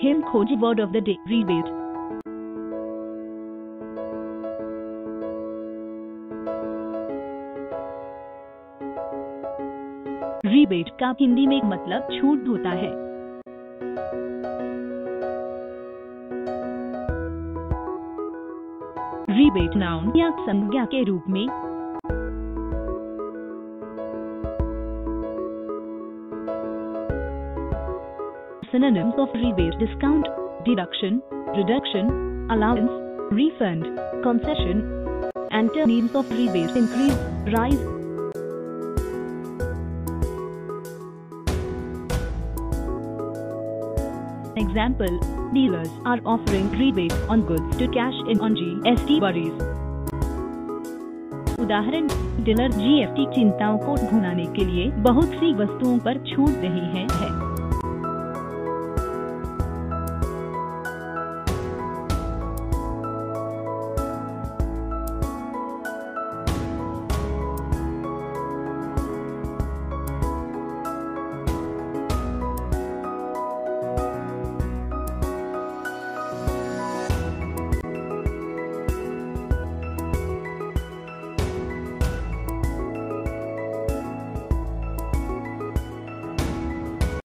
Him खोजी word of the day rebate rebate का हिंदी में मतलब छूट होता है? रीबेट नाउन या संज्ञा के रूप में synonyms of rebate discount, deduction, reduction, allowance, refund, concession, antonyms of rebate increase, rise. Example, dealers are offering rebate on goods to cash in on GST worries. उदाहरण डीलर जीएसटी चिंताओं को भुनाने के लिए बहुत सी वस्तुओं पर छूट रही है, है।